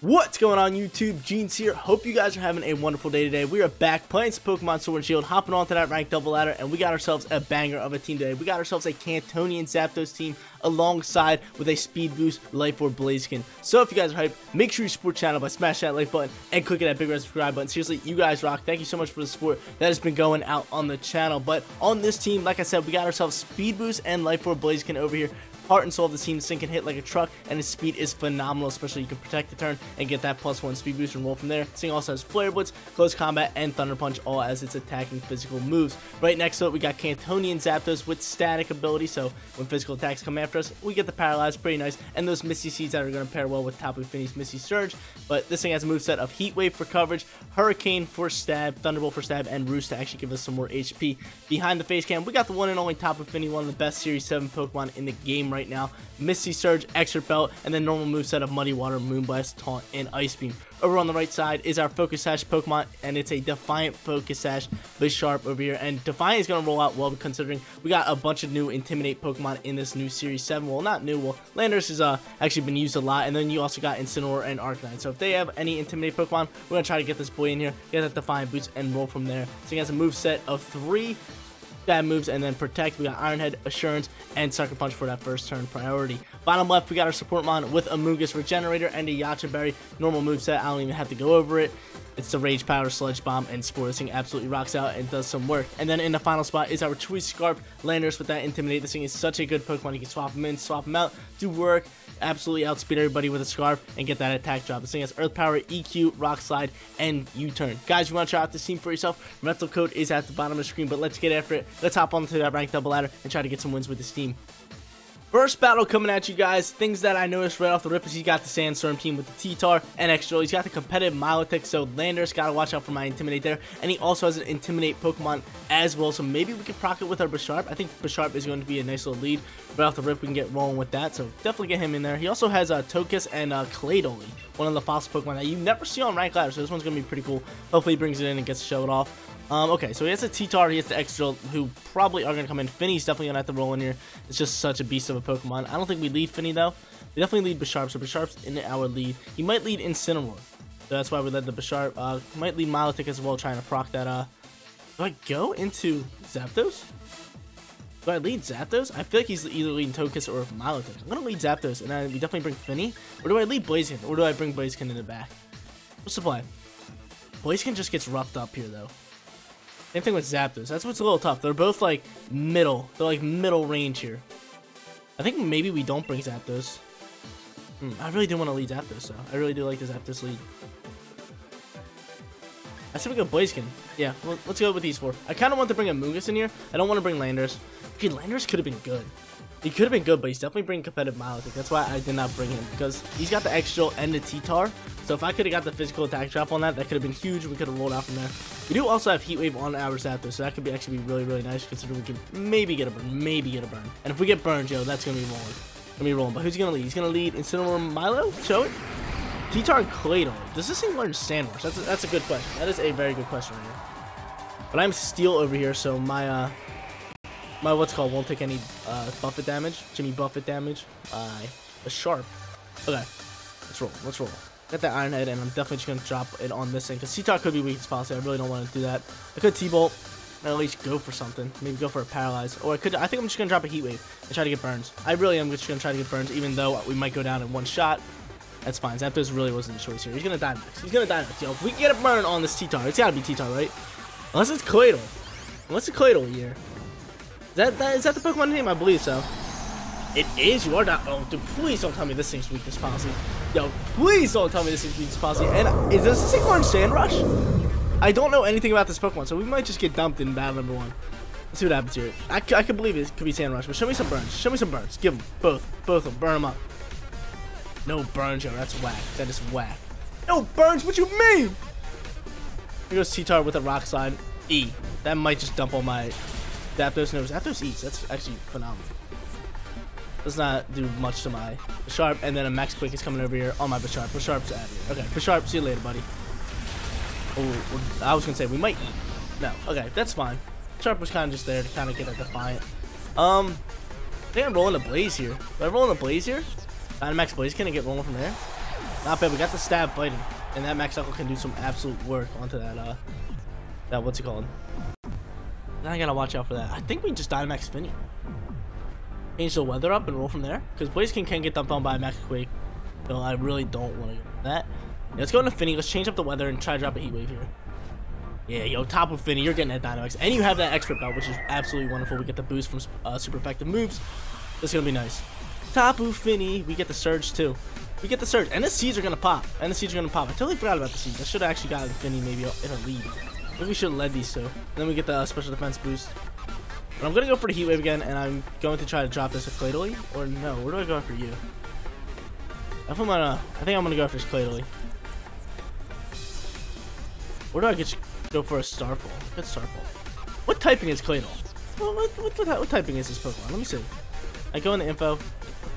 What's going on YouTube? Jeans here. Hope you guys are having a wonderful day today. We are back playing some Pokemon Sword and Shield, hopping onto that ranked double ladder, and we got ourselves a banger of a team today. We got ourselves a Kantonian Zapdos team alongside with a Speed Boost Life Orb Blaziken. So if you guys are hyped, make sure you support the channel by smashing that like button and clicking that big red subscribe button. Seriously, you guys rock. Thank you so much for the support that has been going out on the channel. But on this team, like I said, we got ourselves Speed Boost and Life Orb Blaziken over here heart and soul of the team. Thing can hit like a truck, and his speed is phenomenal, especially you can protect the turn and get that plus one speed boost and roll from there. Thing also has Flare Blitz, Close Combat, and Thunder Punch, all as its attacking physical moves. Right next to it, we got Kantonian Zapdos with static ability, so when physical attacks come after us, we get the Paralyze, pretty nice, and those Misty Seeds that are going to pair well with Tapu Fini's Misty Surge, but this thing has a move set of Heat Wave for coverage, Hurricane for stab, Thunderbolt for stab, and Roost to actually give us some more HP. Behind the face cam, we got the one and only Tapu Fini, one of the best Series 7 Pokemon in the game right now. Misty Surge, Expert Belt, and then normal moveset of Muddy Water, Moonblast, Taunt, and Ice Beam. Over on the right side is our Focus Sash Pokemon, and it's a Defiant Focus Sash Bisharp over here. And Defiant is going to roll out well, considering we got a bunch of new Intimidate Pokemon in this new Series 7. Well, not new. Well, Landorus has uh, actually been used a lot, and then you also got Incineroar and Arcanine. So if they have any Intimidate Pokemon, we're going to try to get this boy in here, get that Defiant Boots, and roll from there. So he has a move set of three stab moves, and then protect. We got Iron Head, Assurance, and Sucker Punch for that first turn priority. Bottom left, we got our support mon with a Amoonguss Regenerator and a Yache Berry. Normal move set. I don't even have to go over it. It's the Rage Powder Sludge Bomb, and thing absolutely rocks out and does some work. And then in the final spot is our Choice Scarf Landorus with that Intimidate. This thing is such a good Pokemon. You can swap them in, swap them out, do work, absolutely outspeed everybody with a Scarf, and get that attack drop. This thing has Earth Power, EQ, Rock Slide, and U-Turn. Guys, you want to try out this team for yourself? Rental code is at the bottom of the screen, but let's get after it. Let's hop onto that ranked double ladder and try to get some wins with this team. First battle coming at you guys. Things that I noticed right off the rip is he got the Sandstorm team with the T-Tar and Extra. He's got the competitive Milotic, so Landorus got to watch out for my Intimidate there. And he also has an Intimidate Pokemon as well, so maybe we can proc it with our Bisharp. I think Bisharp is going to be a nice little lead. Right off the rip, we can get rolling with that, so definitely get him in there. He also has uh, Tokus and uh, Cradily, one of the fossil Pokemon that you never see on Rank Ladder, so this one's to be pretty cool. Hopefully he brings it in and gets to show it off. Um, okay, so he has a T-Tar, he has the Extra, who probably are going to come in. Finny's definitely going to have to roll in here. It's just such a beast of a Pokemon. I don't think we lead Finny, though. We definitely lead Bisharp, so Bisharp's in our lead. He might lead Incineroar. So that's why we led the Bisharp. Uh, might lead Milotic as well, trying to proc that. Uh, do I go into Zapdos? Do I lead Zapdos? I feel like he's either leading Tokus or Milotic. I'm going to lead Zapdos, and then we definitely bring Finny. Or do I lead Blaziken? Or do I bring Blaziken in the back? What's the play? Blaziken just gets roughed up here, though. Same thing with Zapdos. That's what's a little tough. They're both like middle. They're like middle range here. I think maybe we don't bring Zapdos. Hmm, I really do want to lead Zapdos though. I really do like the Zapdos lead. I said we go Blaziken. Yeah, well, let's go with these four. I kind of want to bring Amoonguss in here. I don't want to bring Landers. Okay, Landers could have been good. He could have been good, but he's definitely bringing competitive Milotic. That's why I did not bring him, because he's got the extra and the T-Tar. So if I could have got the physical attack drop on that, that could have been huge. We could have rolled out from there. We do also have Heat Wave on our Zapdos, so that could be actually be really, really nice, considering we can maybe get a burn, maybe get a burn. And if we get burned, yo, that's going to be rolling. Gonna be rolling. But who's going to lead? He's going to lead Incineroar Milo? Show it. T-Tar and Claydol. Does this thing learn Sand Rush? That's a, that's a good question. That is a very good question right here. But I'm Steel over here, so my, uh, my what's called won't take any uh, Buffet damage, Jimmy Buffett damage by a sharp. Okay, let's roll. Let's roll. Got that Iron Head, and I'm definitely just gonna drop it on this thing because T-Tar could be weak as possible. I really don't want to do that. I could T-Bolt, or at least go for something. Maybe go for a Paralyze, or I could. I think I'm just gonna drop a Heat Wave and try to get burns. I really am just gonna try to get burns, even though we might go down in one shot. That's fine. Zapdos really wasn't the choice here. He's gonna die next. He's gonna die next. Yo, if we get a burn on this T-Tar, it's gotta be T-Tar, right? Unless it's Claydol. Unless it's Claydol here that, that is that the Pokemon name? I believe so. It is. You are not. Oh, dude, please don't tell me this thing's weakness policy. Yo, please don't tell me this thing's weakness policy. And is this learn Sand Rush? I don't know anything about this Pokemon, so we might just get dumped in battle number one. Let's see what happens here. I, I can believe it could be Sand Rush, but show me some burns. Show me some burns. Give them both. Both of them. Burn them up. No burns, yo. That's whack. That is whack. No burns? What you mean? Here goes T-Tar with a Rock Slide. E. That might just dump all my Zapdos knows. Zapdos eats. That's actually phenomenal. Does not do much to my Sharp, And then a Max Quake is coming over here on my Bisharp. Bisharp's out here. Okay, Bisharp, see you later, buddy. Oh, I was to say, we might eat. No, okay, that's fine. Sharp was kind of just there to kind of get a Defiant. Um, I think I'm rolling a Blaze here. Do I roll in a Blaze here? Dynamax Blaze, can I get rolling from there? Not bad. We got the stab fighting. And that Max Knuckle can do some absolute work onto that, uh, that, what's it called? Then I gotta watch out for that. I think we just Dynamax Finny. Change the weather up and roll from there. Because Blaziken can get dumped on by Max Quake. So I really don't want to go that. Yeah, let's go into Finny. Let's change up the weather and try to drop a Heat Wave here. Yeah, yo, Tapu Fini, you're getting that Dynamax. And you have that belt, which is absolutely wonderful. We get the boost from uh, super effective moves. This is going to be nice. Tapu Fini, we get the Surge too. We get the Surge. And the Seeds are to pop. And the Seeds are to pop. I totally forgot about the Seeds. I should have actually gotten Finny maybe in a lead. Maybe we should led these two. Then we get the uh, Special Defense boost. But I'm going to go for the Heat Wave again, and I'm going to try to drop this with Cradily. Or no, where do I go after you? If I'm gonna, I think I'm going to go after Cradily. Where do I get go for a Starfall? Get Starfall. What typing is Claydol? What, what, what, what, typing is this Pokemon? Let me see. I go in the info.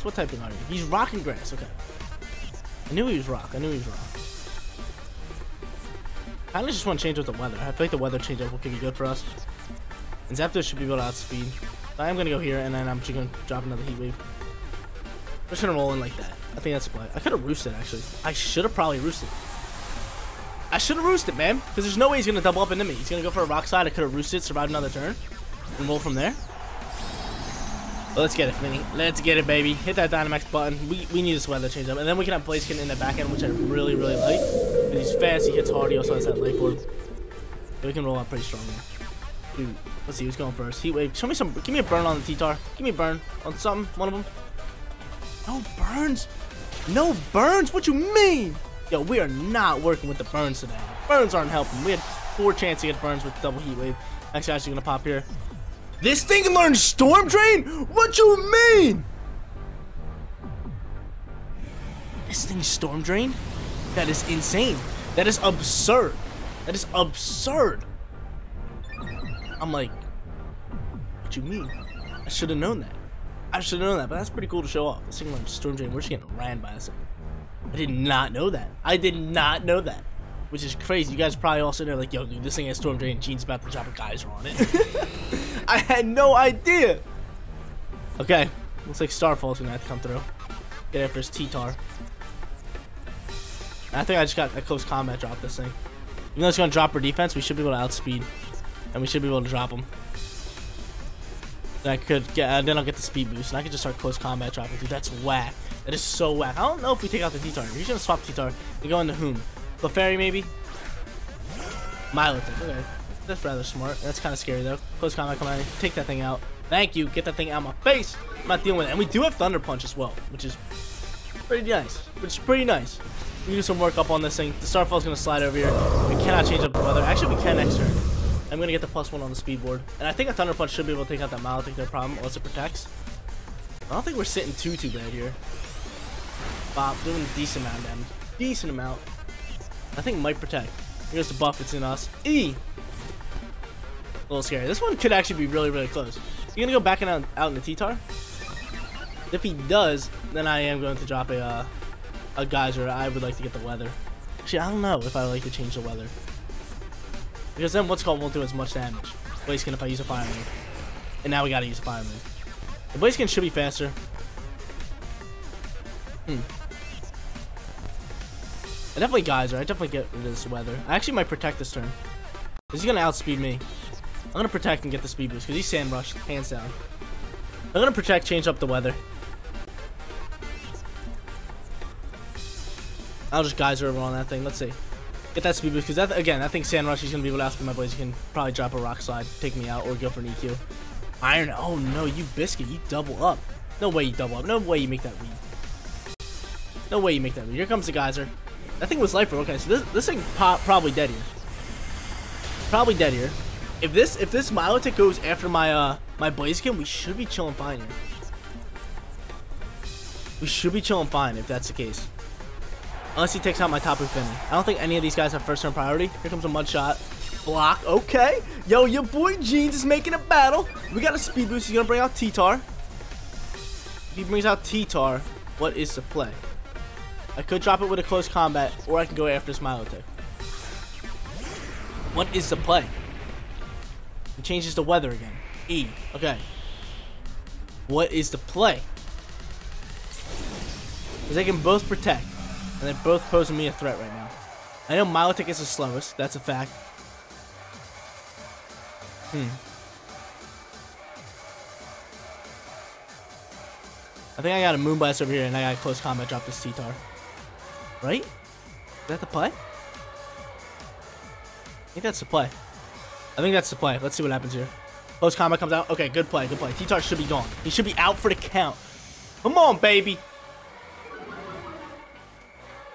What typing are you? He's rock and grass. Okay. I knew he was rock. I knew he was rock. I kinda just want to change with the weather. I feel like the weather change up will be good for us. And Zapdos should be able to outspeed. I am gonna go here and then I'm just gonna drop another heat wave. I'm just gonna roll in like that. I think that's play. I could have roosted actually. I should have probably roosted. I should have roosted, man. Because there's no way he's going to double up into me. He's going to go for a rock slide. I could have roosted, survived another turn, and roll from there. Well, let's get it, Finny. Let's get it, baby. Hit that Dynamax button. We, we need this weather change up. And then we can have Blaziken in the back end, which I really, really like. He's fast. He hits hard. He also has that orb. we can roll out pretty strongly. Dude, let's see who's going first. Heat wave. Show me some. Give me a burn on the T-Tar. Give me a burn on something. One of them. No burns. No burns. What you mean? Yo, we are not working with the burns today. Burns aren't helping. We had four chances to get burns with double heat wave. Next guy's gonna pop here. This thing can learn Storm Drain? What you mean? This thing's Storm Drain? That is insane. That is absurd. That is absurd. I'm like, what you mean? I should have known that. I should have known that, but that's pretty cool to show off. This thing Storm Drain. We're just getting ran by this thing. I did not know that. I did not know that. Which is crazy. You guys probably also know, like, yo, dude, this thing has Storm Drain. Jeans about to drop a geyser on it. I had no idea. Okay. Looks like Starfall's gonna have to come through. Get after his T-Tar. I think I just got a close combat drop this thing. Even though it's gonna drop our defense, we should be able to outspeed. And we should be able to drop him. Then I could get, uh, then I'll get the speed boost, and I could just start close combat dropping. Dude, that's whack. That is so whack. I don't know if we take out the T-Tar. He's gonna swap T-Tar and go into whom? Clefairy, maybe? Milotic. Okay. That's rather smart. That's kind of scary, though. Close combat, come on. Take that thing out. Thank you. Get that thing out of my face. I'm not dealing with it. And we do have Thunder Punch as well, which is pretty nice. Which is pretty nice. We do some work up on this thing. The Starfall's gonna slide over here. We cannot change up the weather. Actually, we can next turn. I'm gonna get the plus one on the speed board. And I think a Thunder Punch should be able to take out that Milotic, no problem, unless it protects. I don't think we're sitting too, too bad here. Bop, doing a decent amount of damage. Decent amount. I think might protect. Here's the buff, it's in us. E! A little scary. This one could actually be really, really close. You gonna go back and out, out in the T-Tar? If he does, then I am going to drop a, uh, a geyser. I would like to get the weather. Actually, I don't know if I would like to change the weather. Because then what's called won't do as much damage. Blaziken if I use a fire move. And now we gotta use a fire move. The Blaziken should be faster. Hmm. I definitely geyser. I definitely get rid of this weather. I actually might protect this turn. He's gonna outspeed me. I'm gonna protect and get the speed boost because he's sand rush, hands down. I'm gonna protect, change up the weather. I'll just geyser over on that thing. Let's see. Get that speed boost because that again, I think sand rush. is gonna be able to outspeed my boys. He can probably drop a rock slide, take me out, or go for an EQ. Iron. Oh no, you biscuit. You double up. No way you double up. No way you make that read. No way you make that read. Here comes the geyser. That thing was lifer. Okay, so this this thing probably dead here. Probably dead here. If this if this Milotic goes after my uh my Blaziken, we should be chilling fine here. We should be chilling fine if that's the case. Unless he takes out my Tapu Fini. I don't think any of these guys have first turn priority. Here comes a mud shot. Block. Okay. Yo, your boy Jeans is making a battle. We got a speed boost. He's gonna bring out T-Tar. If he brings out T-Tar, what is the play? I could drop it with a close combat, or I can go after Milotic. What is the play? He changes the weather again. E. Okay. What is the play? Because they can both protect. And they're both posing me a threat right now. I know Milotic is the slowest. That's a fact. Hmm. I think I got a Moonblast over here and I got a close combat drop this T-Tar. Right? Is that the play? I think that's the play. I think that's the play. Let's see what happens here. Close combat comes out. Okay, good play, good play. T-Tar should be gone. He should be out for the count. Come on, baby.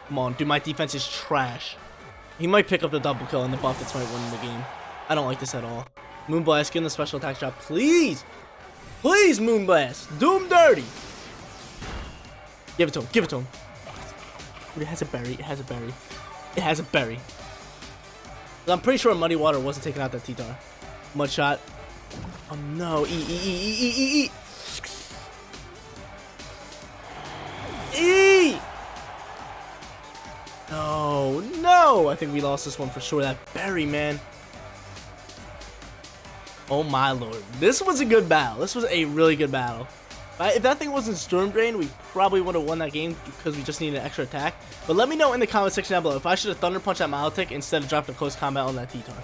Come on, dude, my defense is trash. He might pick up the double kill and the Buffets might win the game. I don't like this at all. Moonblast, get in the special attack drop, please. Please, Moonblast. Do him dirty. Give it to him. Give it to him. It has a berry. It has a berry. It has a berry. I'm pretty sure Muddy Water wasn't taking out that T-Tar. Mud shot. Oh no. E, E, E, E, E, E, E. E! No! I think we lost this one for sure. That berry, man. Oh my lord. This was a good battle. This was a really good battle. If that thing wasn't Storm Drain, we probably would have won that game because we just needed an extra attack. But let me know in the comment section down below if I should have Thunder Punch that Milotic instead of dropping a close combat on that T-Tar.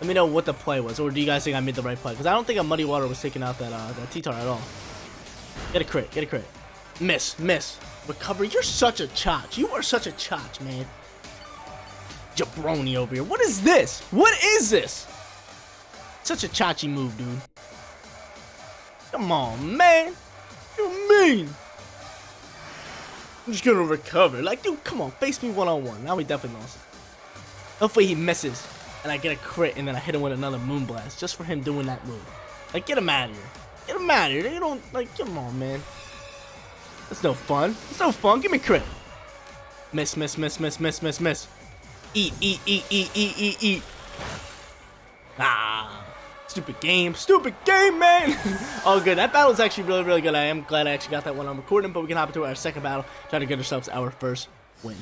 Let me know what the play was, or do you guys think I made the right play? Because I don't think a Muddy Water was taking out that uh, that at all. Get a crit, get a crit. Miss, miss. Recovery, you're such a chotch. You are such a chotch, man. Jabroni over here. What is this? What is this? Such a chachi move, dude. Come on, man. You mean? I'm just gonna recover. Like, dude, come on. Face me one-on-one. -on -one. Now we definitely lost. Hopefully he misses. And I get a crit and then I hit him with another Moonblast. Just for him doing that move. Like, get him out of here. Get him out of here. You don't, like, come on, man. That's no fun. It's no fun. Give me crit. Miss, miss, miss, miss, miss, miss, miss. Eat, eat, eat, eat, eat, eat, eat. Ah. Stupid game. Stupid game, man. All good. That battle was actually really, really good. I am glad I actually got that one on recording, but we can hop into our second battle, try to get ourselves our first win.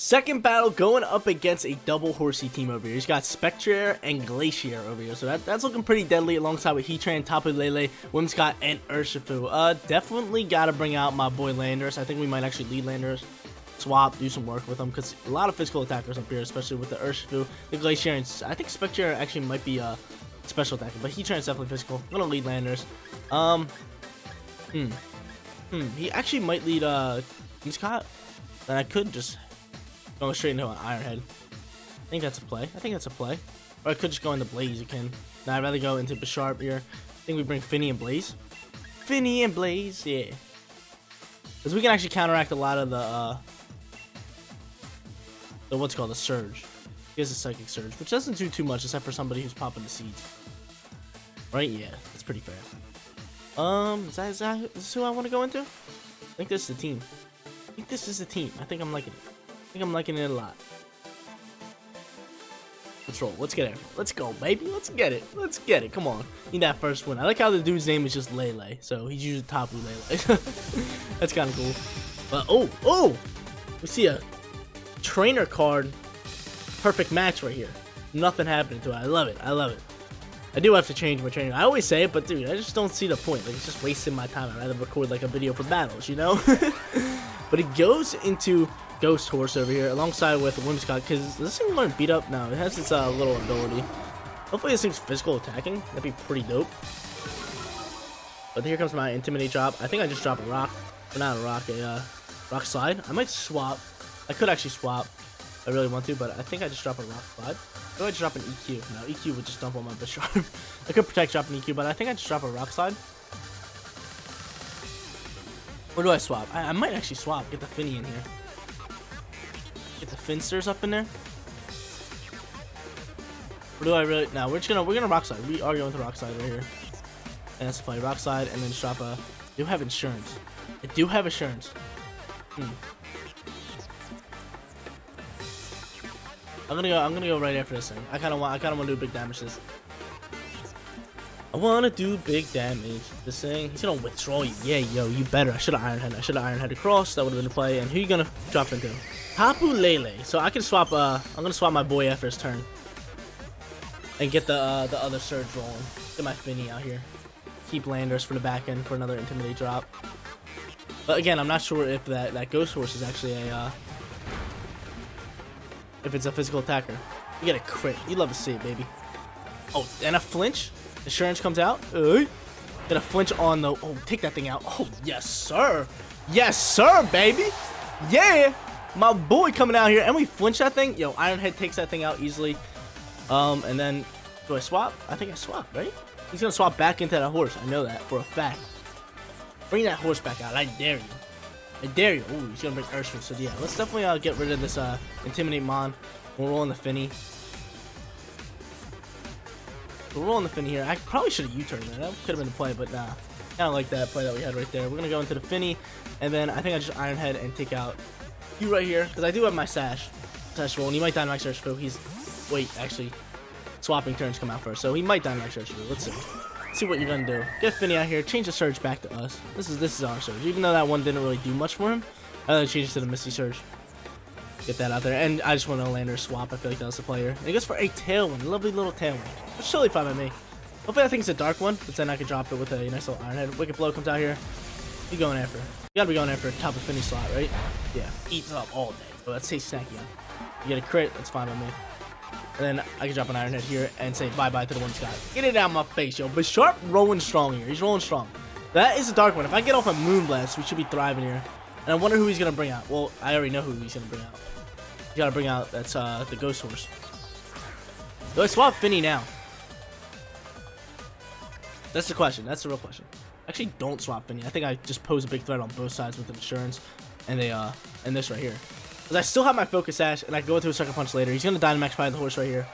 Second battle going up against a double horsey team over here. He's got Spectrier and Glastrier over here. So that, that's looking pretty deadly alongside with Heatran, Tapu Lele, Whimsicott, and Urshifu. Uh, definitely got to bring out my boy Landorus. I think we might actually lead Landorus swap, do some work with them because a lot of physical attackers up here, especially with the Urshifu, the Glastrier, and I think Spectrier actually might be uh, special attacker, but Heatran's definitely physical. I'm gonna lead Landers. Um, hmm, hmm. He actually might lead uh, Scott. Then I could just go straight into an Iron Head. I think that's a play. I think that's a play. Or I could just go into Blaze again. Nah, I'd rather go into Bisharp here. I think we bring Finny and Blaze. Finny and Blaze, yeah. Because we can actually counteract a lot of the, uh, the what's called the Surge. He has a Psychic Surge, which doesn't do too much except for somebody who's popping the seeds. Right? Yeah, that's pretty fair. Um, is that, is that is who I want to go into? I think this is the team. I think this is the team. I think I'm liking it. I think I'm liking it a lot. Let's roll. Let's get it. Let's go, baby. Let's get it. Let's get it. Come on. Need that first win. I like how the dude's name is just Lele. So he's usually Tapu Lele. That's kind of cool. But, oh, oh! We see a trainer card. Perfect match right here. Nothing happening to it. I love it. I love it. I do have to change my training. I always say it, but dude, I just don't see the point. Like, it's just wasting my time. I'd rather record like a video for battles, you know? but it goes into Ghost Horse over here alongside with Whimsicott because this thing learn beat up? now. it has its uh, little ability. Hopefully this thing's physical attacking. That'd be pretty dope. But here comes my Intimidate drop. I think I just dropped a rock. Or not a rock, a uh, rock slide. I might swap. I could actually swap. I really want to, but I think I just dropped a rock slide. Go ahead drop an EQ. No, EQ would just dump on my Bisharp. I could protect drop an EQ, but I think I just drop a rock slide. Or do I swap? I, I might actually swap. Get the Finny in here. Get the Finsters up in there. Or do I really? Now we're just gonna we're gonna rock slide. We are going to rock slide right here. And the play rock slide, and then drop a. I do have Assurance. I do have Assurance. Hmm. I'm gonna go. I'm gonna go right after this thing. I kind of want. I kind of want to do big damage. This. I want to do big damage. This thing. He's gonna withdraw you. Yeah, yo, you better. I should have Iron Head. I should have Iron Head across. That would have been the play. And who you gonna drop into? Tapu Lele. So I can swap. Uh, I'm gonna swap my boy after his turn. And get the uh, the other surge rolling. Get my Finny out here. Keep Landers for the back end for another Intimidate drop. But again, I'm not sure if that, that Ghost Horse is actually a, uh, if it's a physical attacker. You get a crit. You love to see it, baby. Oh, and a flinch. Assurance comes out. Uh, get a flinch on the, oh, take that thing out. Oh, yes, sir. Yes, sir, baby. Yeah. My boy coming out here. And we flinch that thing. Yo, Ironhead takes that thing out easily. Um, and then, do I swap? I think I swap, right? He's to swap back into that horse. I know that for a fact. Bring that horse back out. I dare you. I dare you. Ooh, he's to bring Urshifu. So, yeah, let's definitely uh, get rid of this uh, Intimidate Mon. We're rolling the Finny. We're rolling the Finny here. I probably should have U-turned that. That could have been the play, but nah. Kind of like that play that we had right there. We're going to go into the Finny, and then I think I just Ironhead and take out you right here, because I do have my Sash. Sash roll, and he might Dynamax Urshifu. He's... Wait, actually, swapping turns come out first, so he might Dynamax Urshifu. Let's see. Let's see what you're to do. Get Finny out here, change the Surge back to us. This is this is our Surge. Even though that one didn't really do much for him, I then change it to the Misty Surge. Get that out there. And I just want to land or swap. I feel like that was the player. And he goes for a Tailwind. Lovely little Tailwind. It's totally fine by me. Hopefully I think it's a dark one, but then I can drop it with a nice little Iron Head. Wicked Blow comes out here. You going after? You gotta be going after top of finish slot, right? Yeah. Eats up all day. So let's say snacky. You get a crit, that's fine by me. And then I can drop an Iron Head here and say bye-bye to the one guy. Get it out of my face, yo. But Sharp rolling strong here. He's rolling strong. That is a dark one. If I get off a Moonblast, we should be thriving here. And I wonder who he's gonna bring out. Well, I already know who he's gonna bring out. He's gotta bring out that's uh the Ghost Horse. Do I swap Finny now? That's the question. That's the real question. Actually, don't swap Finny. I think I just pose a big threat on both sides with Assurance and they uh and this right here. Because I still have my Focus Sash, and I can go into a Sucker Punch later. He's going to Dynamax probably the horse right here.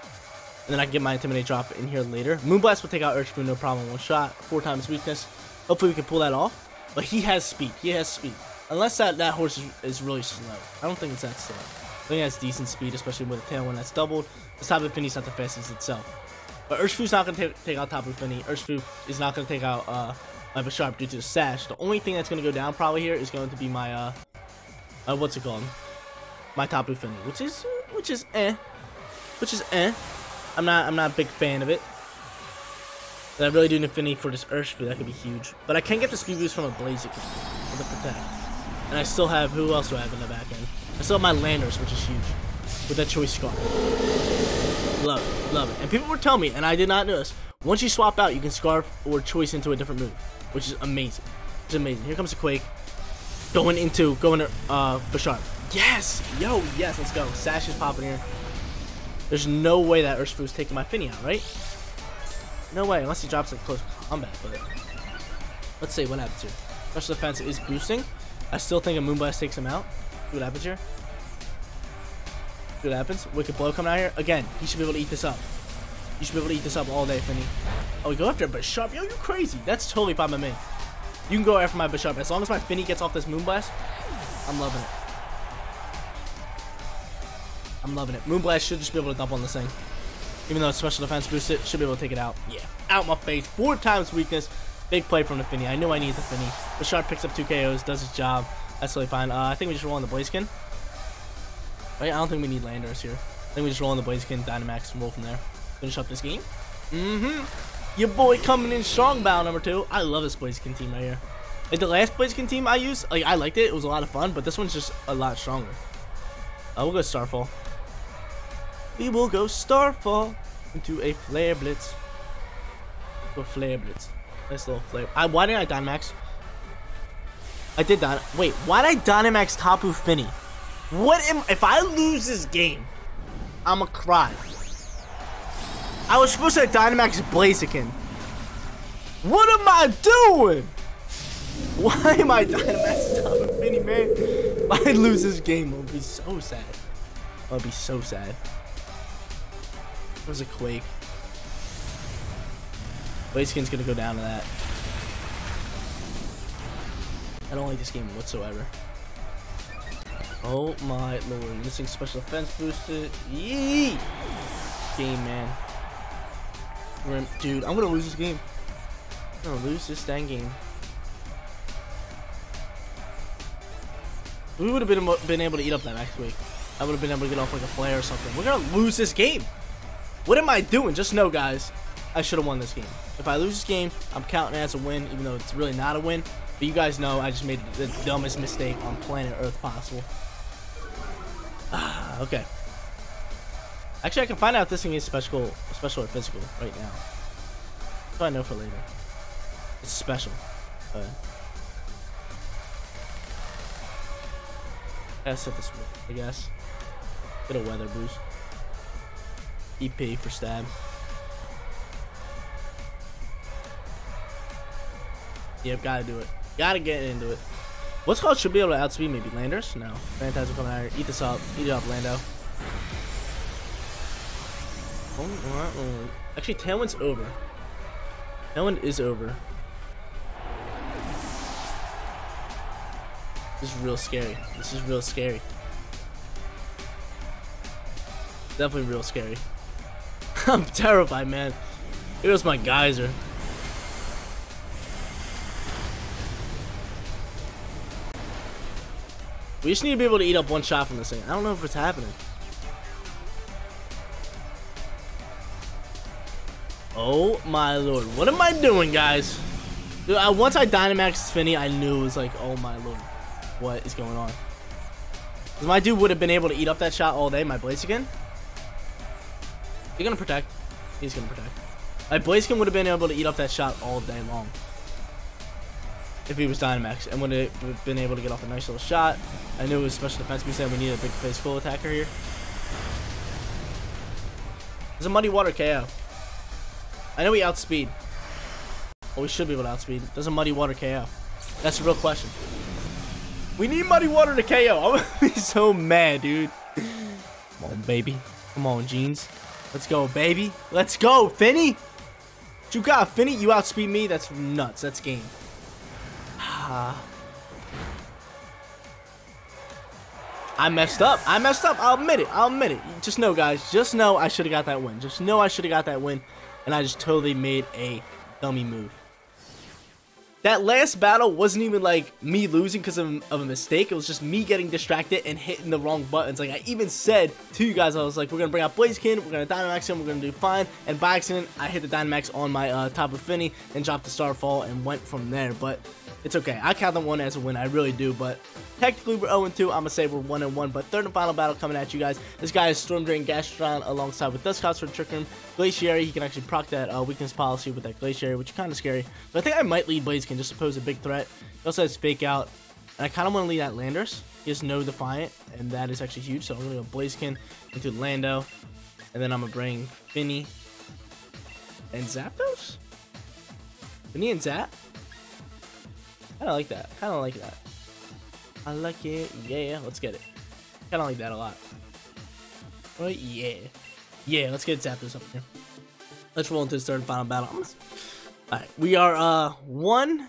And then I can get my Intimidate drop in here later. Moonblast will take out Urshifu, no problem. One shot, four times weakness. Hopefully we can pull that off. But he has speed. He has speed. Unless that, that horse is, is really slow. I don't think it's that slow. I think it has decent speed, especially with a Tailwind that's doubled. The Tapu Fini's not the fastest itself. But Urshifu's not going to take out Tapu Fini. Urshifu is not going to take out uh, my Bisharp due to the Sash. The only thing that's going to go down probably here is going to be my, uh, uh what's it called? my Tapu Fini, which is which is eh, which is eh. I'm not I'm not a big fan of it. But I really do Fini for this Urshifu. That could be huge. But I can get the speed boost from a Blaziken for the protect. And I still have who else do I have in the back end? I still have my Landers, which is huge. With that choice scar. Love it, love it. And people were telling me, and I did not notice, once you swap out, you can scarf or choice into a different move, which is amazing. It's amazing. Here comes a Quake. Going into, going to, uh, Bisharp. Yes! Yo, yes, let's go. Sash is popping here. There's no way that Urshifu's taking my Finny out, right? No way, unless he drops it close combat, but... Let's see what happens here. Special defense is boosting. I still think a Moonblast takes him out. See what happens here. See what happens. Wicked Blow coming out here. Again, he should be able to eat this up. You should be able to eat this up all day, Finny. Oh, we go after Bisharp. Yo, you crazy. That's totally by me. You can go after my Bisharp. As long as my Finny gets off this Moonblast, I'm loving it. I'm loving it. Moonblast should just be able to dump on this thing. Even though it's special defense boosted, should be able to take it out. Yeah, out my face. Four times weakness. Big play from the Finny. I knew I needed the Finny. The shark picks up two KOs, does his job. That's totally fine. Uh, I think we just roll on the Blaziken. Right? I don't think we need Landers here. I think we just roll on the Blaziken, Dynamax, and roll from there. Finish up this game. Mm-hmm. Your boy coming in strong battle number two. I love this Blaziken team right here. Like the last Blaziken team I used, like I liked it. It was a lot of fun, but this one's just a lot stronger. Uh, we'll go Starfall. We will go Starfall into a Flare Blitz. Go Flare Blitz. Nice little flare. I, why didn't I Dynamax? I did that. Wait, why did I Dynamax Tapu Fini? What am if I lose this game? I'ma cry. I was supposed to Dynamax Blaziken. What am I doing? Why am I Dynamax Tapu Fini, man? If I lose this game, I'll be so sad. I'll be so sad. There's a Quake. Blaziken's gonna go down to that. I don't like this game whatsoever. Oh my lord. Missing special defense boosted. Yee! Game, man. Dude, I'm gonna lose this game. I'm gonna lose this dang game. We would have been, been able to eat up that next week. I would have been able to get off like a flare or something. We're gonna lose this game. What am I doing? Just know, guys, I should have won this game. If I lose this game, I'm counting as a win, even though it's really not a win. But you guys know I just made the dumbest mistake on planet Earth possible. Okay. Actually, I can find out if this thing is special, special or physical right now. So I know for later. It's special. But I set this, I guess. Get a weather boost. EP for stab. Yep, gotta do it. Gotta get into it. What's called should be able to outspeed maybe Landers? No. Phantasm coming out here. Eat this up. Eat it up, Lando. Oh, Actually, Tailwind's over. Tailwind is over. This is real scary. This is real scary. Definitely real scary. I'm terrified, man. Here goes my geyser. We just need to be able to eat up one shot from this thing. I don't know if it's happening. Oh my lord. What am I doing, guys? Dude, I, once I Dynamaxed Finny, I knew it was like, oh my lord. What is going on? Because my dude would have been able to eat up that shot all day, my Blaziken. He's gonna protect. He's gonna protect. My Blaziken would have been able to eat up that shot all day long. If he was Dynamax and would have been able to get off a nice little shot. I knew it was special defense. We said we need a big physical attacker here. There's a Muddy Water KO. I know we outspeed. Well, we should be able to outspeed. Does a Muddy Water KO? That's a real question. We need Muddy Water to KO. I'm be so mad, dude. Come on, baby. Come on, Jeans. Let's go, baby. Let's go, Finny. You got, Finny? You outspeed me? That's nuts. That's game. Ah. I messed up. I messed up. I'll admit it. I'll admit it. Just know, guys. Just know I should have got that win. Just know I should have got that win. And I just totally made a dummy move. That last battle wasn't even like me losing because of, of, a mistake. It was just me getting distracted and hitting the wrong buttons. Like I even said to you guys, I was like, we're going to bring out Blaziken, we're going to Dynamax him, we're going to do fine. And by accident, I hit the Dynamax on my uh, Tapu Fini and dropped the Starfall and went from there. But it's okay. I count that one as a win. I really do. But technically, we're 0-2. I'm going to say we're 1-1. But third and final battle coming at you guys. This guy is Storm Drain Gastrodon alongside with Dusclops for Trick Room. Glaciary, he can actually proc that uh, weakness policy with that Glaciary, which is kind of scary. But I think I might lead Blaziken just to pose a big threat. He also has Fake Out. And I kind of want to lead that Landers. He has No Defiant, and that is actually huge. So I'm going to go Blaziken into Lando. And then I'm going to bring Finny and Zapdos? Finny and Zap? Kind of like that. Kind of like that. I like it. Yeah, let's get it. Kind of like that a lot. Oh, yeah. Yeah, let's get Zapdos up here. Let's roll into this third and final battle. Alright, we are uh one,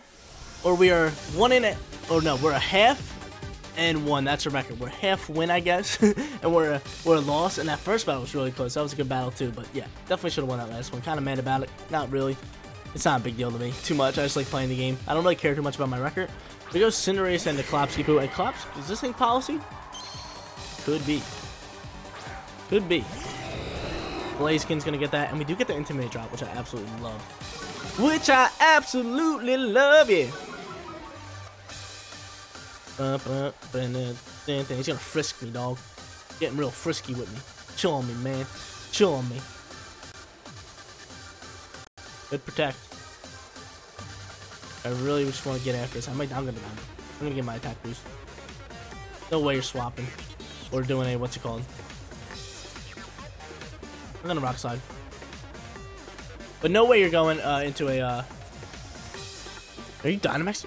or we are one in it. Oh no, we're a half and one. That's a record. We're half win, I guess, and we're a, we're a loss. And that first battle was really close. That was a good battle too. But yeah, definitely should have won that last one. Kind of mad about it. Not really. It's not a big deal to me. Too much. I just like playing the game. I don't really care too much about my record. We go Cinderace and the Klapski And Klops, is this thing policy? Could be. Could be. Blaziken's gonna get that. And we do get the Intimidate drop, which I absolutely love. Which I absolutely love, yeah. He's gonna frisk me, dog. Getting real frisky with me. Chill on me, man. Chill on me. Protect. I really just want to get after this. I might. I'm gonna. I'm gonna get my attack boost. No way you're swapping or doing a what's it called. I'm gonna rock slide. But no way you're going uh, into a. Uh... Are you Dynamax?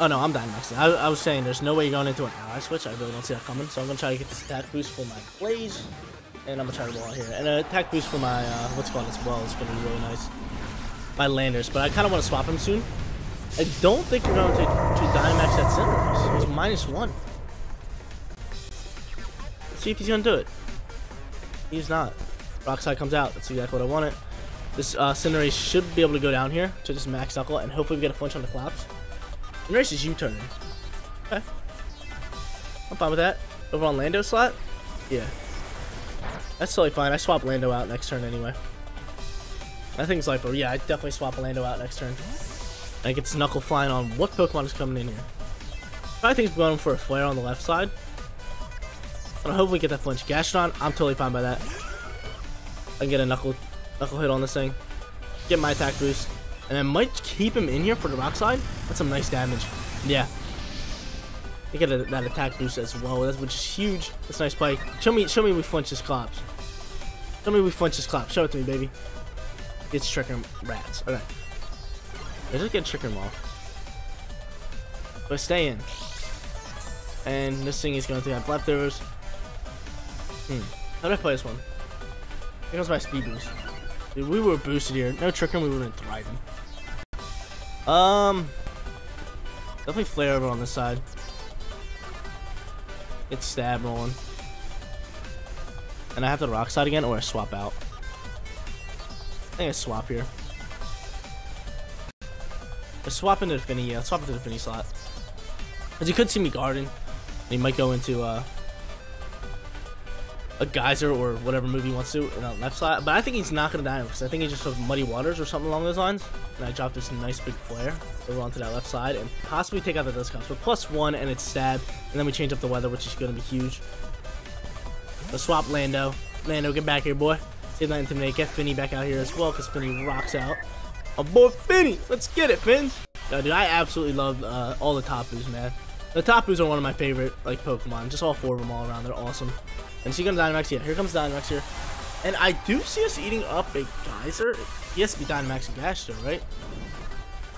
Oh no, I'm Dynamax. I, I, was saying there's no way you're going into an ally switch. I really don't see that coming. So I'm gonna try to get this attack boost for my Blaze, and I'm gonna try to out here. And an attack boost for my uh, what's called as well is gonna be really nice my Landers, but I kind of want to swap him soon. I don't think we're going to, to Dynamax that Cinderace. He's minus one. Let's see if he's going to do it. He's not. Rock Slide comes out. That's exactly what I wanted. This uh, Cinderace should be able to go down here to just max knuckle and hopefully we get a flinch on the collapse. Cinderace is U-turn. Okay. I'm fine with that. Over on Lando slot? Yeah. That's totally fine. I swap Lando out next turn anyway. I think but yeah, I definitely swap Lando out next turn. I get Knuckle flying on what Pokemon is coming in here. I think he's going for a flare on the left side. I hope we get that flinch. Gastrodon, I'm totally fine by that. I can get a knuckle knuckle hit on this thing. Get my attack boost. And I might keep him in here for the rock. That's some nice damage. Yeah. I get a, that attack boost as well, that's, which is huge. That's a nice play. Show me, show me we flinch this Clops. Show me we flinch this Clops. Show it to me, baby. It's tricking rats. Okay. Let's just get tricking off. But stay in. And this thing is going to have leftovers. Hmm. How do I play this one? Here goes my speed boost. Dude, we were boosted here. No tricking, we would have been thriving. Um, definitely flare over on this side. It's stab rolling. And I have the rock side again, or I swap out. I think I swap here. I swap into the Finny, yeah, swap into the Finny slot. As you could see me guarding. He might go into uh a geyser or whatever move he wants to in left side. But I think he's not to die because I think he just took muddy waters or something along those lines. And I dropped this nice big flare over onto that left side and possibly take out the discount. So plus one and it's stab. And then we change up the weather, which is to be huge. Let's swap Lando. Lando, get back here, boy. See that intimidate. Get Finny back out here as well because Finny rocks out. Oh, boy, Finny. Let's get it, Fins. Yo, dude, I absolutely love uh, all the Tapus, man. The Tapus are one of my favorite, like, Pokemon. Just all four of them all around. They're awesome. And she comes Dynamax. Yeah, here comes Dynamax here. And I do see us eating up a Geyser. He has to be Dynamax and Gastro, right?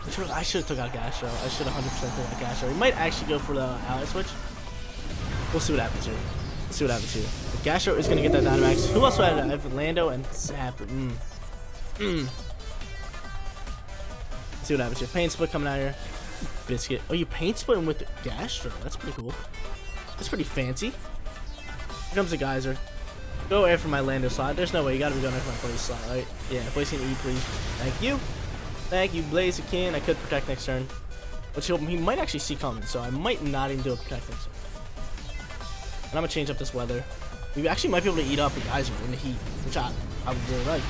I should have took out Gastro. I should have 100% took out Gastro. We might actually go for the ally switch. We'll see what happens here. Let's see what happens here. Gastro is going to get that Dynamax. Who else do I have? Lando and Zap. Mm. Mm. See what happens here. Pain Split coming out here. Biscuit. Oh, you paint splitting with Gastro. That's pretty cool. That's pretty fancy. Here comes the geyser. Go after my Lando slot. There's no way. You gotta be going after my Blaze slot, right? Yeah, Blaze E, please. Thank you. Thank you, Blaziken. I could protect next turn. Which he might actually see coming, so I might not even do a protect next turn. And I'm gonna change up this weather. We actually might be able to eat up a geyser in the heat, which I, I would really like.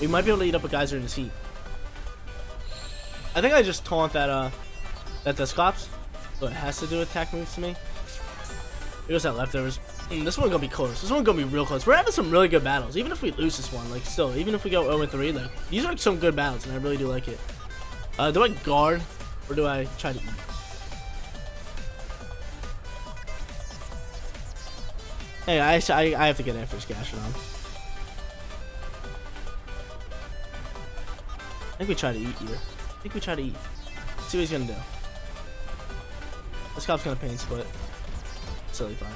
We might be able to eat up a geyser in this heat. I think I just taunt that uh that Dusclops, so it has to do attack moves to me. Here's that leftovers. Mm, this one's gonna be close. This one's gonna be real close. We're having some really good battles. Even if we lose this one, like still, even if we go 0 3, like these are some good battles, and I really do like it. Uh, do I guard or do I try to eat? Hey, I, I, I have to get after Gastrodon. I think we try to eat here. I think we try to eat. Let's see what he's gonna do. This cop's gonna pain split silly fine.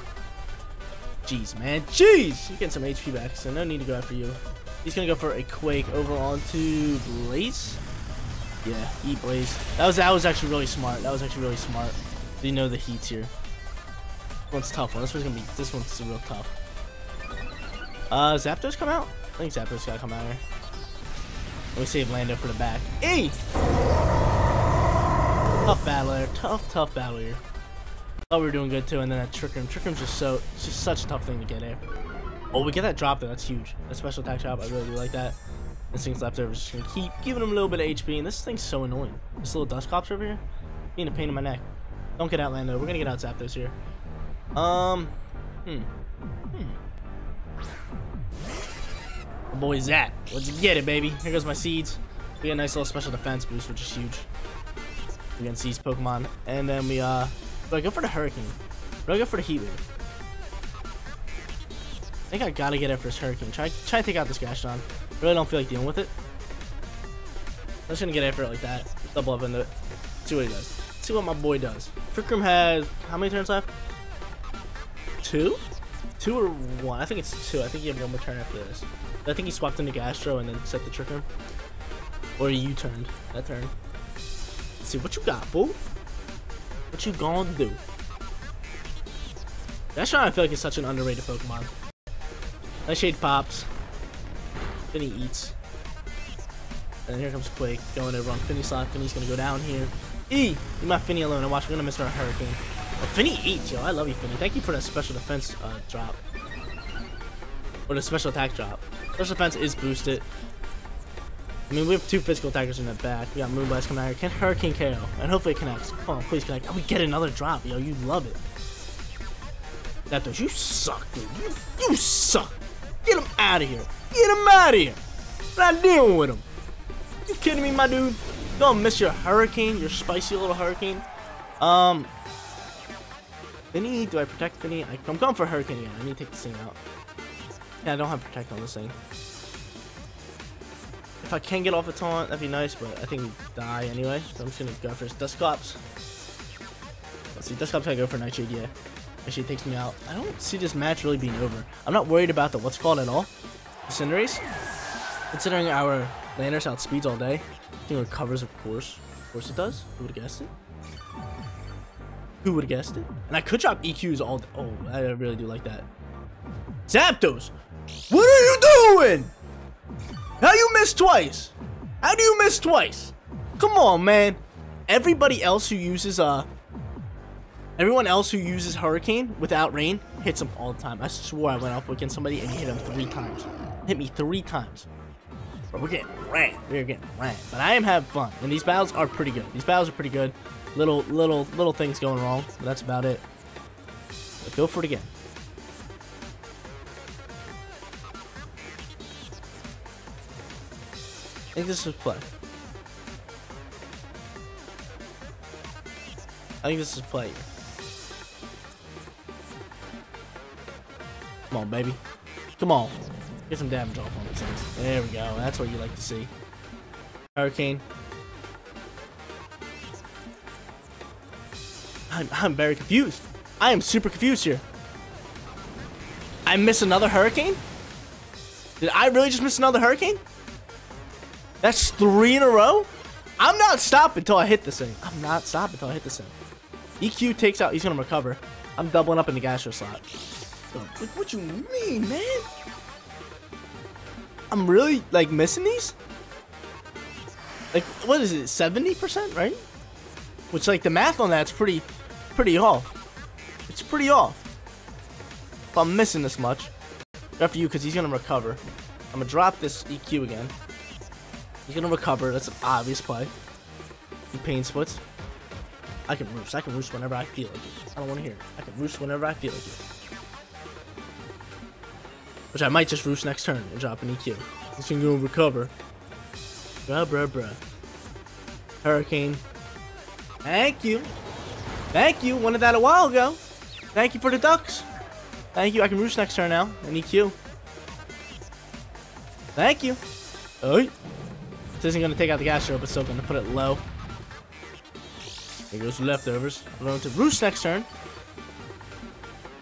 Jeez, man. Jeez! You're getting some HP back, so no need to go after you. He's gonna go for a Quake over onto Blaze. Yeah, eat Blaze. That was that was actually really smart. That was actually really smart. You know the heat's here. This one's tough one. This one's gonna be this one's real tough. Uh Zapdos come out? I think Zapdos gotta come out here. Let me save Lando for the back. Hey! Tough battle here. Tough, tough battle here. Oh, we were doing good too, and then that Trick Room. Trick Room's just so, it's just such a tough thing to get in. Oh, we get that drop though, that's huge. That special attack drop, I really do like that. This thing's left over, just gonna keep giving him a little bit of HP, and this thing's so annoying. This little Dusclops over here, being a pain in my neck. Don't get out, Lando. We're gonna get out Zapdos here. Um, hmm. Hmm. Oh boy, Zap. Let's get it, baby. Here goes my seeds. We get a nice little special defense boost, which is huge. We Against these Pokemon. And then we, uh, do I go for the Hurricane? Do I go for the Heat Wave? I think I gotta get it for this Hurricane. Try try to take out this Gastrodon. Really don't feel like dealing with it. I'm just gonna get after it like that. Double up into it. See what he does. See what my boy does. Trick Room has how many turns left? Two? Two or one? I think it's two. I think you have one more turn after this. I think he swapped into Gastro and then set the Room. Or you turned that turn. Let's see what you got, fool. What you gonna do? That's why I feel like it's such an underrated Pokemon. Night Shade pops. Then he eats. And here comes Quake going over on Finny slot. Finny's gonna go down here. E! Leave my Finny alone. And watch, we're gonna miss our Hurricane. Oh, Finny eats, yo. I love you, Finny. Thank you for that special defense uh, drop. Or the special attack drop. Special defense is boosted. I mean, we have two physical attackers in the back. We got Moonblast coming out here. Can Hurricane KO? And hopefully it connects. Come on, please connect. And we get another drop, yo. You love it. That does. You suck, dude. You, you suck. Get him out of here. Get him out of here. I'm not dealing with him. You kidding me, my dude? Gonna miss your hurricane, your spicy little hurricane? Um, Fini, do I protect Fini? I, am going for hurricane again. I need to take this thing out. Yeah, I don't have protect on this thing. If I can get off a taunt, that'd be nice, but I think we die anyway. So I'm just gonna go for Dusclops. Let's see, Dusclops I go for Night Shade, yeah. Actually takes me out. I don't see this match really being over. I'm not worried about the what's called at all. Cinderace. Considering our Landers outspeeds all day. I think it recovers, of course. Of course it does. Who would have guessed it? Who would have guessed it? And I could drop EQs all day. Oh, I really do like that. Zapdos! What are you doing? How you miss twice? How do you miss twice? Come on, man. Everybody else who uses, uh... Everyone else who uses Hurricane without rain hits him all the time. I swore I went up against somebody and hit him three times. Hit me three times. But we're getting ran. We're getting ran. But I am having fun. And these battles are pretty good. These battles are pretty good. Little, little, little things going wrong. But that's about it. But go for it again. I think this is play. I think this is play. Come on, baby. Come on. Get some damage off on these things. There we go. That's what you like to see. Hurricane. I'm, I'm very confused. I am super confused here. I miss another hurricane? Did I really just miss another hurricane? That's three in a row? I'm not stopping until I hit this thing. I'm not stopping until I hit this thing. EQ takes out, he's gonna recover. I'm doubling up in the Gastro slot. What you mean, man? I'm really, like, missing these? Like, what is it, 70%, right? Which, like, the math on that's pretty, pretty off. It's pretty off. If I'm missing this much. After you, because he's going to recover. I'm going to drop this EQ again. He's going to recover. That's an obvious play. He pain splits. I can roost. I can roost whenever I feel like it. I don't want to hear it. I can roost whenever I feel like it. Which I might just roost next turn and drop an EQ. Thing gonna recover. Bruh, bruh, bruh. Hurricane. Thank you. Thank you. Wanted that a while ago. Thank you for the ducks. Thank you. I can roost next turn now. An EQ. Thank you. Oh. This isn't going to take out the Gastro, but still going to put it low. There goes leftovers. I'm going to roost next turn.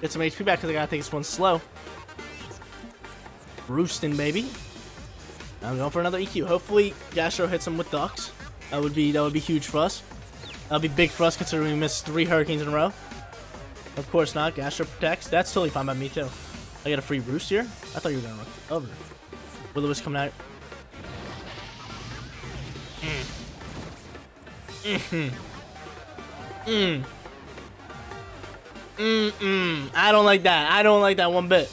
Get some HP back because I got to take this one slow. Roosting, baby. I'm going for another EQ. Hopefully, Gastro hits him with ducks. That would be that would be huge for us. That would be big for us considering we missed three hurricanes in a row. Of course not. Gastro protects. That's totally fine by me too. I got a free roost here. I thought you were gonna recover. Willow was coming out. Mm. Mm. Mm. Mm. Mm. I don't like that. I don't like that one bit.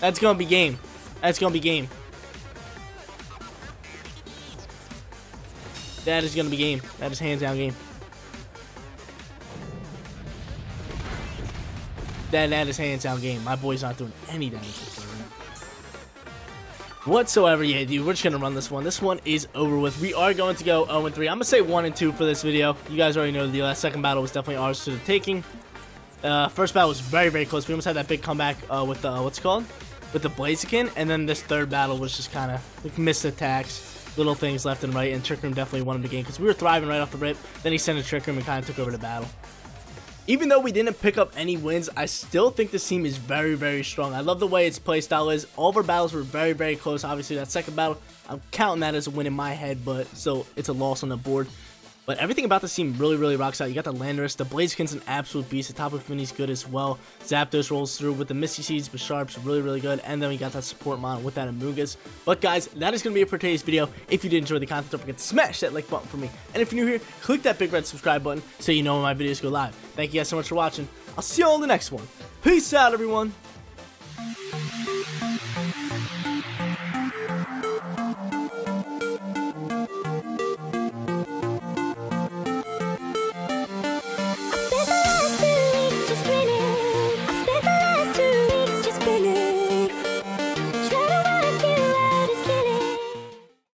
That's gonna be game. That's gonna be game. That is gonna be game. That is hands down game. That that is hands down game. My boy's not doing any damage whatsoever. Yeah, dude, we're just gonna run this one. This one is over with. We are going to go 0 and 3. I'm gonna say 1 and 2 for this video. You guys already know the. That second battle was definitely ours to the taking. Uh, first battle was very, very close. We almost had that big comeback uh, with the, uh, what's called? with the Blaziken, and then this third battle was just kind of like missed attacks, little things left and right, and Trick Room definitely won the game because we were thriving right off the rip. Then he sent a Trick Room and kind of took over the battle. Even though we didn't pick up any wins, I still think this team is very, very strong. I love the way its playstyle is. All of our battles were very, very close. Obviously, that second battle, I'm counting that as a win in my head, but so it's a loss on the board. But everything about this team really, really rocks out. You got the Landorus, the Blaziken's an absolute beast. The Tapu Fini's good as well. Zapdos rolls through with the Misty Seeds, but Sharp's really, really good. And then we got that support model with that Amoonguss. But guys, that is going to be it for today's video. If you did enjoy the content, don't forget to smash that like button for me. And if you're new here, click that big red subscribe button so you know when my videos go live. Thank you guys so much for watching. I'll see you all in the next one. Peace out, everyone.